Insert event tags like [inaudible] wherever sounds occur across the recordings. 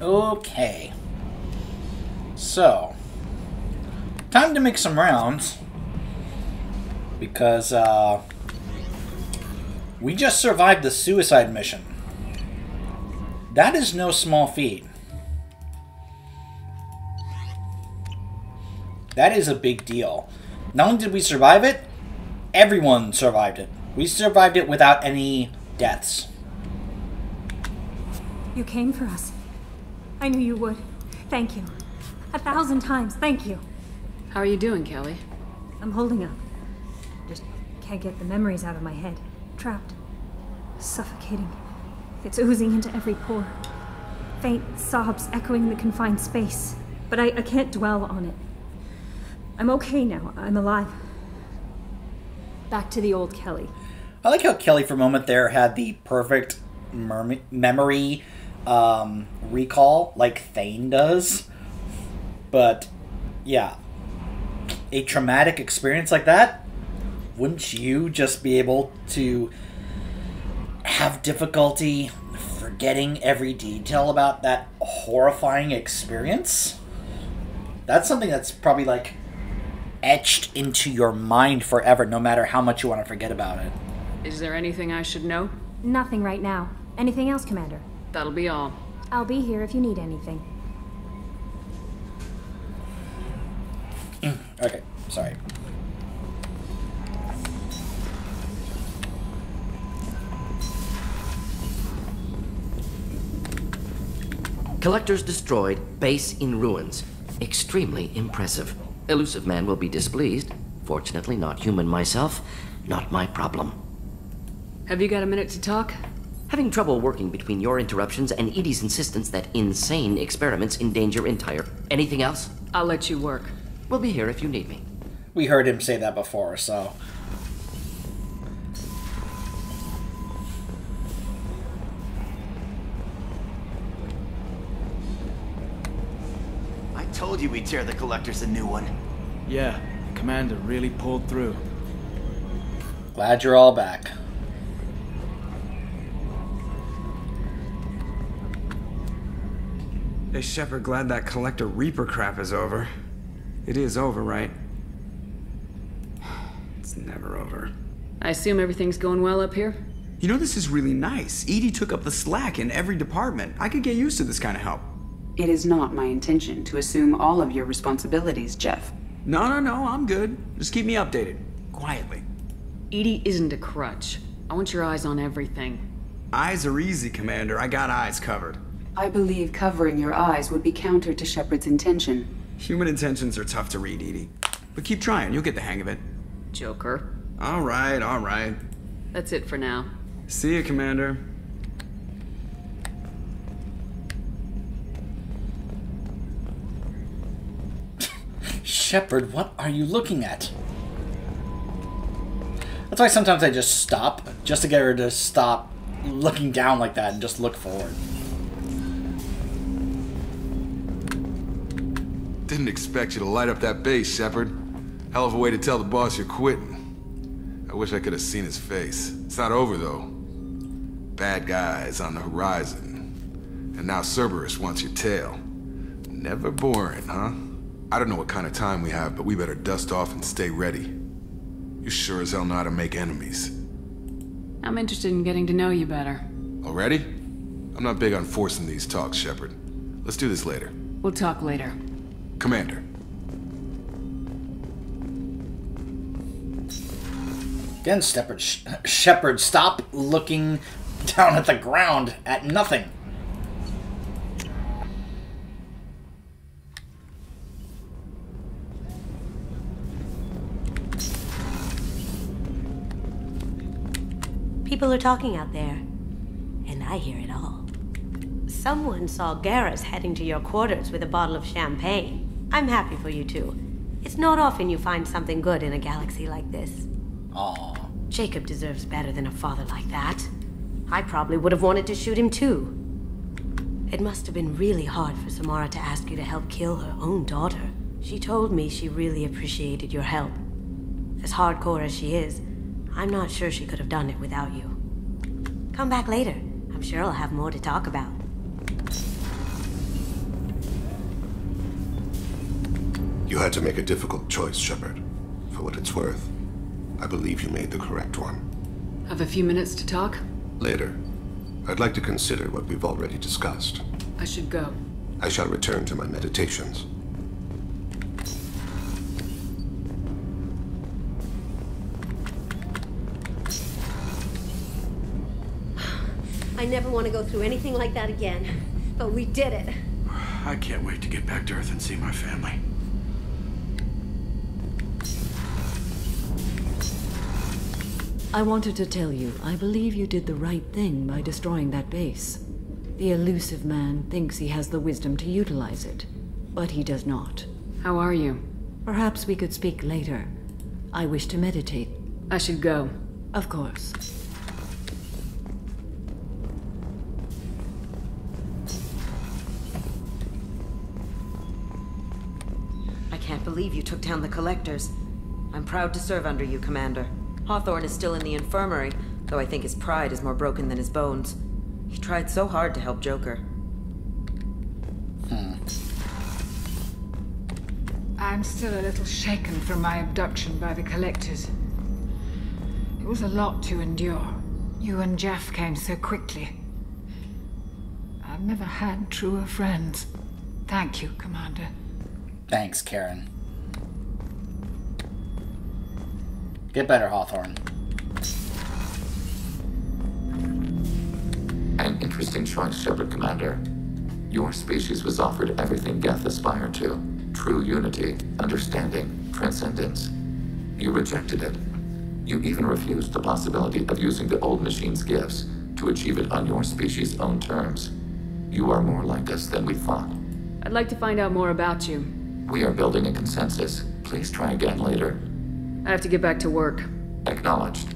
Okay. So, time to make some rounds. Because, uh, we just survived the suicide mission. That is no small feat. That is a big deal. Not only did we survive it, everyone survived it. We survived it without any deaths. You came for us. I knew you would. Thank you. A thousand times, thank you. How are you doing, Kelly? I'm holding up. Just can't get the memories out of my head. Trapped. Suffocating. It's oozing into every pore. Faint sobs echoing the confined space. But I, I can't dwell on it. I'm okay now. I'm alive. Back to the old Kelly. I like how Kelly, for a moment there, had the perfect merm- memory um, recall, like Thane does. But, yeah. A traumatic experience like that, wouldn't you just be able to have difficulty forgetting every detail about that horrifying experience? That's something that's probably like etched into your mind forever, no matter how much you want to forget about it. Is there anything I should know? Nothing right now. Anything else, Commander? That'll be all. I'll be here if you need anything. Mm, okay, sorry. Collectors destroyed, base in ruins. Extremely impressive. Illusive Man will be displeased. Fortunately, not human myself. Not my problem. Have you got a minute to talk? Having trouble working between your interruptions and EDI's insistence that insane experiments endanger entire. Anything else? I'll let you work. We'll be here if you need me. We heard him say that before, so. I told you we'd tear the collectors a new one. Yeah, the Commander really pulled through. Glad you're all back. Hey, Shepard, glad that Collector Reaper crap is over. It is over, right? [sighs] It's never over. I assume everything's going well up here? You know, this is really nice. EDI took up the slack in every department. I could get used to this kind of help. It is not my intention to assume all of your responsibilities, Jeff. No, no, no, I'm good. Just keep me updated. Quietly. EDI isn't a crutch. I want your eyes on everything. Eyes are easy, Commander. I got eyes covered. I believe covering your eyes would be counter to Shepard's intention. Human intentions are tough to read, EDI. But keep trying, you'll get the hang of it. Joker. All right, all right. That's it for now. See you, Commander. Shepard, what are you looking at? That's why sometimes I just stop, just to get her to stop looking down like that and just look forward. Didn't expect you to light up that base, Shepard. Hell of a way to tell the boss you're quitting. I wish I could have seen his face. It's not over, though. Bad guys on the horizon. And now Cerberus wants your tail. Never boring, huh? I don't know what kind of time we have, but we better dust off and stay ready. You sure as hell know how to make enemies. I'm interested in getting to know you better. Already? I'm not big on forcing these talks, Shepard. Let's do this later. We'll talk later. Commander. Again, Shepard, Shepard, stop looking down at the ground at nothing. People are talking out there, and I hear it all. Someone saw Garrus heading to your quarters with a bottle of champagne. I'm happy for you too. It's not often you find something good in a galaxy like this. Aww. Jacob deserves better than a father like that. I probably would have wanted to shoot him too. It must have been really hard for Samara to ask you to help kill her own daughter. She told me she really appreciated your help. As hardcore as she is, I'm not sure she could have done it without you. Come back later. I'm sure I'll have more to talk about. You had to make a difficult choice, Shepard. For what it's worth, I believe you made the correct one. Have a few minutes to talk? Later, I'd like to consider what we've already discussed. I should go. I shall return to my meditations. I never want to go through anything like that again. But we did it. I can't wait to get back to Earth and see my family. I wanted to tell you, I believe you did the right thing by destroying that base. The Illusive Man thinks he has the wisdom to utilize it, but he does not. How are you? Perhaps we could speak later. I wish to meditate. I should go. Of course. I can't believe you took down the Collectors. I'm proud to serve under you, Commander. Hawthorne is still in the infirmary, though I think his pride is more broken than his bones. He tried so hard to help Joker. Hmm. I'm still a little shaken from my abduction by the Collectors. It was a lot to endure. You and Jeff came so quickly. I've never had truer friends. Thank you, Commander. Thanks, Karen. Get better, Hawthorne. An interesting choice, Shepard Commander. Your species was offered everything Geth aspired to true unity, understanding, transcendence. You rejected it. You even refused the possibility of using the old machine's gifts to achieve it on your species' own terms. You are more like us than we thought. I'd like to find out more about you. We are building a consensus. Please try again later. I have to get back to work. Acknowledged.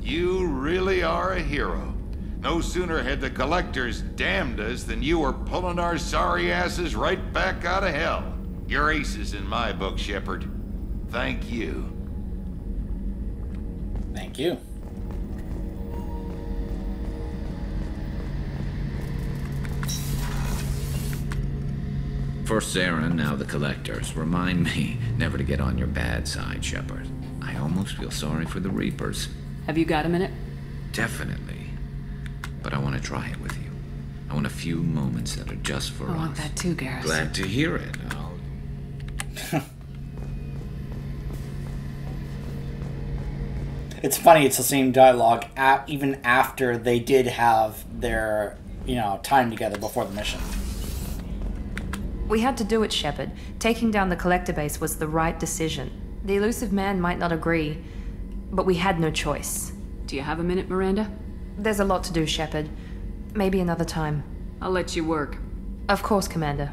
You really are a hero. No sooner had the collectors damned us than you were pulling our sorry asses right back out of hell. You're aces in my book, Shepard. Thank you. Thank you. First Saren, now the Collectors. Remind me never to get on your bad side, Shepard. I almost feel sorry for the Reapers. Have you got a minute? Definitely. But I want to try it with you. I want a few moments that are just for I us. want that too, Garrus. Glad to hear it. I'll... [laughs] It's funny, it's the same dialogue a even after they did have their, you know, time together before the mission. We had to do it, Shepard. Taking down the collector base was the right decision. The Illusive Man might not agree, but we had no choice. Do you have a minute, Miranda? There's a lot to do, Shepard. Maybe another time. I'll let you work. Of course, Commander.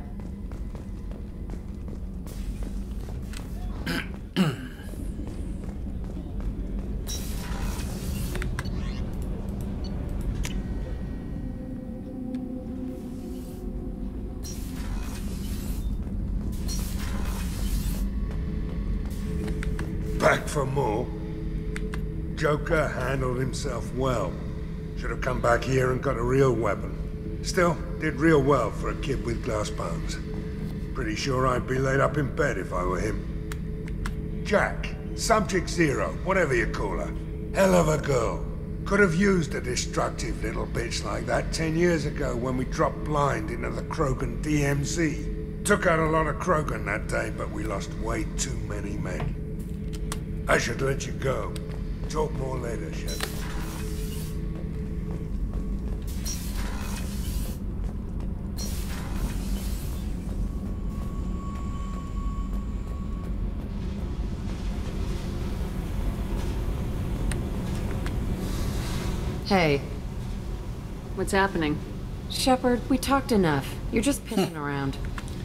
For more? Joker handled himself well. Should have come back here and got a real weapon. Still, did real well for a kid with glass bones. Pretty sure I'd be laid up in bed if I were him. Jack, Subject Zero, whatever you call her. Hell of a girl. Could have used a destructive little bitch like that ten years ago when we dropped blind into the Krogan DMZ. Took out a lot of Krogan that day, but we lost way too many men. I should let you go. Talk more later, Shepard. Hey. What's happening? Shepard, we talked enough. You're just pissing [laughs] around.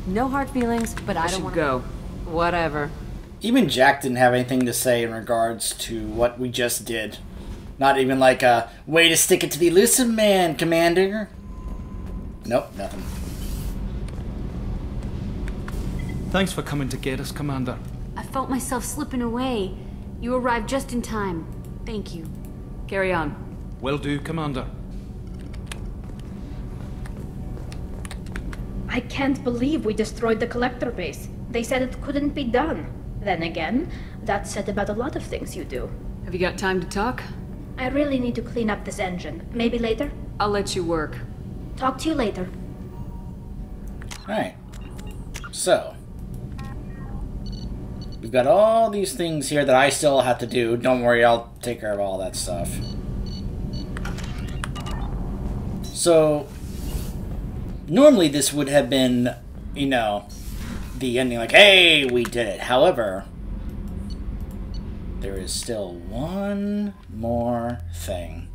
No hard feelings, but I, I don't should want go. Whatever. Even Jack didn't have anything to say in regards to what we just did. Not even like a way to stick it to the Illusive Man, Commander. Nope, nothing. Thanks for coming to get us, Commander. I felt myself slipping away. You arrived just in time. Thank you. Carry on. Will do, Commander. I can't believe we destroyed the collector base. They said it couldn't be done. Then again, that's said about a lot of things you do. Have you got time to talk? I really need to clean up this engine. Maybe later? I'll let you work. Talk to you later. Alright. So. We've got all these things here that I still have to do. Don't worry, I'll take care of all that stuff. So, normally this would have been, you know, the ending like, hey, we did it. However, there is still one more thing.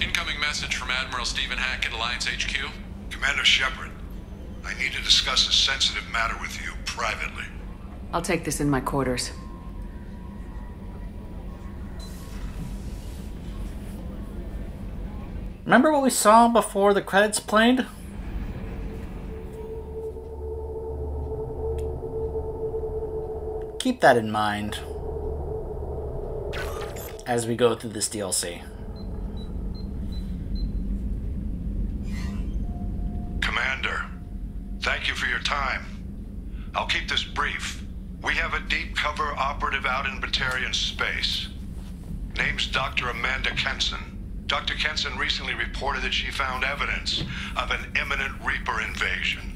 Incoming message from Admiral Stephen Hackett, Alliance HQ. Commander Shepard, I need to discuss a sensitive matter with you privately. I'll take this in my quarters. Remember what we saw before the credits played? Keep that in mind as we go through this DLC. Commander, thank you for your time. I'll keep this brief. We have a deep cover operative out in Batarian space. Name's Dr. Amanda Kenson. Dr. Kenson recently reported that she found evidence of an imminent Reaper invasion.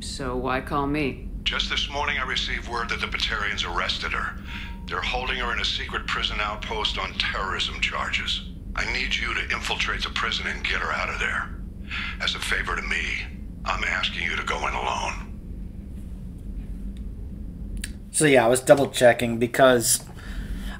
So why call me? Just this morning, I received word that the Batarians arrested her. They're holding her in a secret prison outpost on terrorism charges. I need you to infiltrate the prison and get her out of there. As a favor to me, I'm asking you to go in alone. So yeah, I was double checking because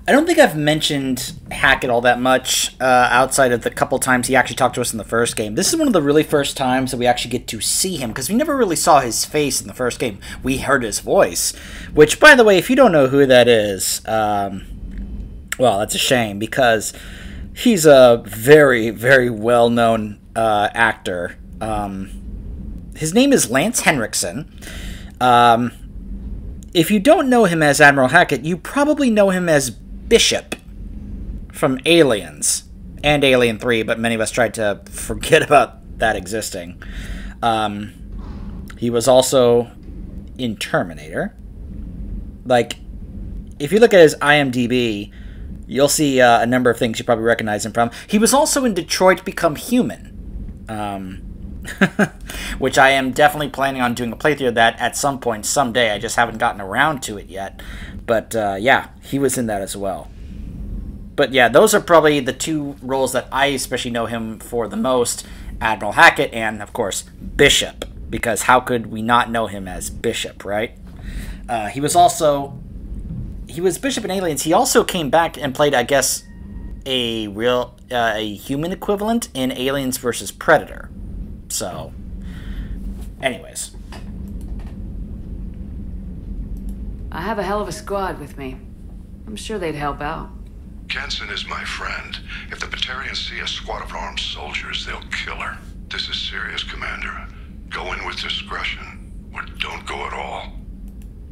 I don't think I've mentioned Hackett all that much uh, outside of the couple times he actually talked to us in the first game. This is one of the really first times that we actually get to see him because we never really saw his face in the first game. We heard his voice, which, by the way, if you don't know who that is, um, well, that's a shame because he's a very, very well known uh, actor. Um, his name is Lance Henriksen. Um, if you don't know him as Admiral Hackett, you probably know him as Bishop from Aliens and Alien 3, but many of us tried to forget [laughs] about that existing. Um, he was also in Terminator. Like, if you look at his IMDb, you'll see uh, a number of things you probably recognize him from. He was also in Detroit Become Human. Um, [laughs] which I am definitely planning on doing a playthrough of that at some point someday. I just haven't gotten around to it yet. But uh, yeah, he was in that as well. But yeah, those are probably the two roles that I especially know him for the most Admiral Hackett and, of course, Bishop. Because how could we not know him as Bishop, right? Uh, he was also. He was Bishop in Aliens. He also came back and played, I guess, a real. Uh, a human equivalent in Aliens versus Predator. So, anyways. I have a hell of a squad with me. I'm sure they'd help out. Kenson is my friend. If the Batarians see a squad of armed soldiers, they'll kill her. This is serious, Commander. Go in with discretion, or don't go at all.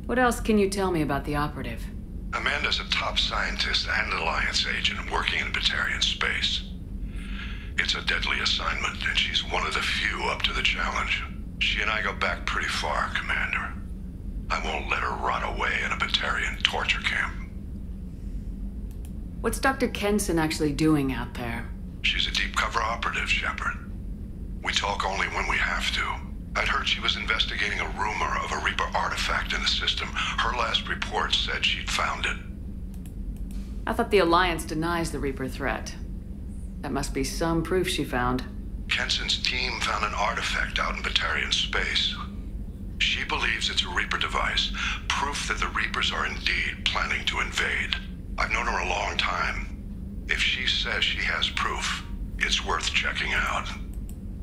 What else can you tell me about the operative? Amanda's a top scientist and Alliance agent working in Batarian space. It's a deadly assignment, and she's one of the few up to the challenge. She and I go back pretty far, Commander. I won't let her rot away in a Batarian torture camp. What's Dr. Kenson actually doing out there? She's a deep cover operative, Shepard. We talk only when we have to. I'd heard she was investigating a rumor of a Reaper artifact in the system. Her last report said she'd found it. I thought the Alliance denies the Reaper threat. That must be some proof she found. Kenson's team found an artifact out in Batarian space. She believes it's a Reaper device, proof that the Reapers are indeed planning to invade. I've known her a long time. If she says she has proof, it's worth checking out.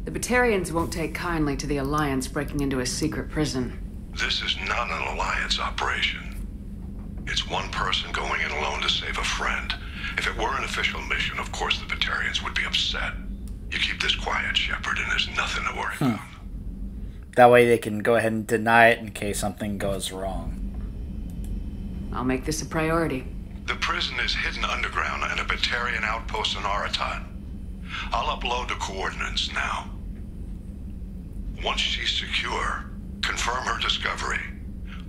The Batarians won't take kindly to the Alliance breaking into a secret prison. This is not an Alliance operation. It's one person going in alone to save a friend. If it were an official mission, of course the Batarians would be upset. You keep this quiet, Shepard, and there's nothing to worry hmm. about. That way they can go ahead and deny it in case something goes wrong. I'll make this a priority. The prison is hidden underground in a Batarian outpost on Aratoht. I'll upload the coordinates now. Once she's secure, confirm her discovery.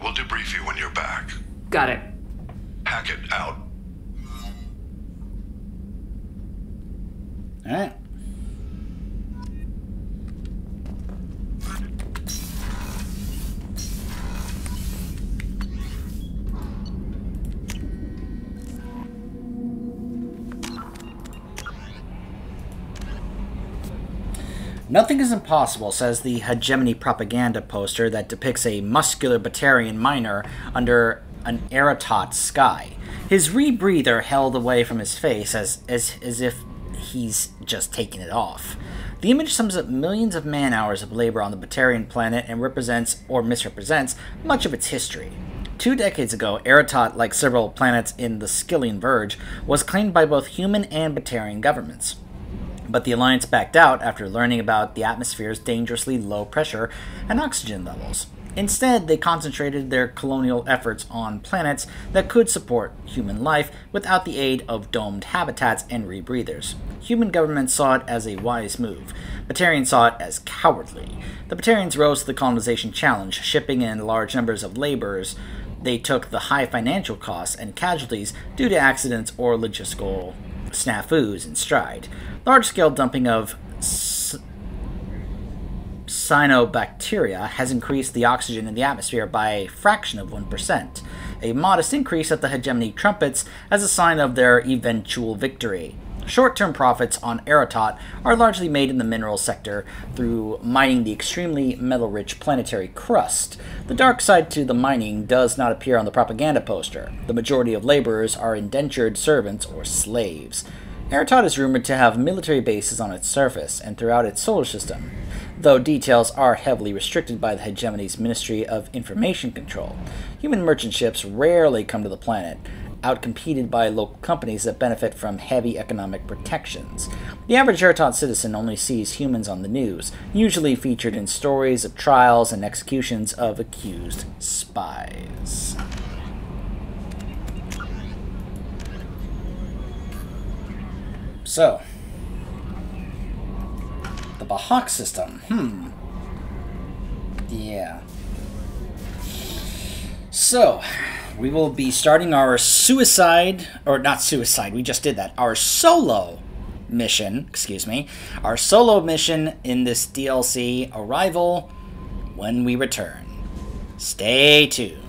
We'll debrief you when you're back. Got it. Hackett out. Alright. Nothing is impossible, says the hegemony propaganda poster that depicts a muscular Batarian miner under an Aratoht sky. His rebreather held away from his face as, as, as if he's just taking it off. The image sums up millions of man hours of labor on the Batarian planet and represents, or misrepresents, much of its history. Two decades ago, Aratoht, like several planets in the Skyllian Verge, was claimed by both human and Batarian governments. But the Alliance backed out after learning about the atmosphere's dangerously low pressure and oxygen levels. Instead, they concentrated their colonial efforts on planets that could support human life without the aid of domed habitats and rebreathers. Human governments saw it as a wise move. Batarians saw it as cowardly. The Batarians rose to the colonization challenge, shipping in large numbers of laborers. They took the high financial costs and casualties due to accidents or logistical snafus in stride. Large scale dumping of cyanobacteria has increased the oxygen in the atmosphere by a fraction of 1%, a modest increase at the hegemony trumpets as a sign of their eventual victory. Short term profits on Aratoht are largely made in the mineral sector through mining the extremely metal rich planetary crust. The dark side to the mining does not appear on the propaganda poster. The majority of laborers are indentured servants or slaves. Aratoht is rumored to have military bases on its surface and throughout its solar system, though details are heavily restricted by the hegemony's Ministry of Information Control. Human merchant ships rarely come to the planet, outcompeted by local companies that benefit from heavy economic protections. The average Aratoht citizen only sees humans on the news, usually featured in stories of trials and executions of accused spies. So, the Bahak system. Hmm. Yeah. So, we will be starting our suicide, or not suicide, we just did that, our solo mission, excuse me, our solo mission in this DLC Arrival when we return. Stay tuned.